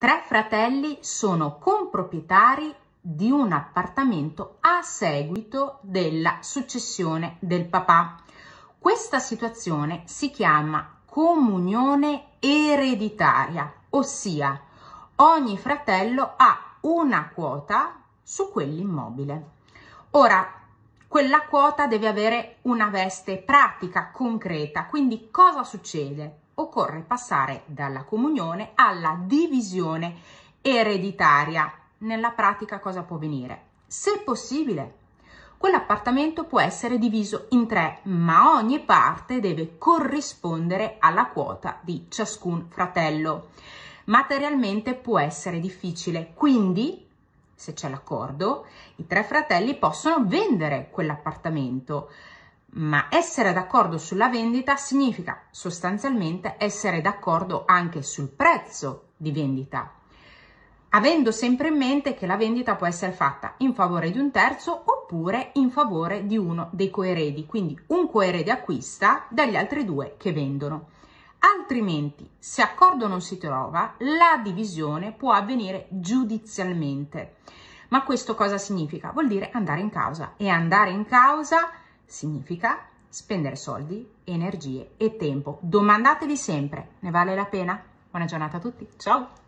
Tre fratelli sono comproprietari di un appartamento a seguito della successione del papà. Questa situazione si chiama comunione ereditaria, ossia ogni fratello ha una quota su quell'immobile. Ora, quella quota deve avere una veste pratica, concreta, quindi cosa succede? occorre passare dalla comunione alla divisione ereditaria. Nella pratica cosa può venire? Se possibile, quell'appartamento può essere diviso in tre, ma ogni parte deve corrispondere alla quota di ciascun fratello. Materialmente può essere difficile, quindi se c'è l'accordo, i tre fratelli possono vendere quell'appartamento ma essere d'accordo sulla vendita significa sostanzialmente essere d'accordo anche sul prezzo di vendita, avendo sempre in mente che la vendita può essere fatta in favore di un terzo oppure in favore di uno dei coeredi, quindi un coerede acquista dagli altri due che vendono. Altrimenti, se accordo non si trova, la divisione può avvenire giudizialmente. Ma questo cosa significa? Vuol dire andare in causa e andare in causa significa spendere soldi, energie e tempo. Domandatevi sempre, ne vale la pena? Buona giornata a tutti, ciao!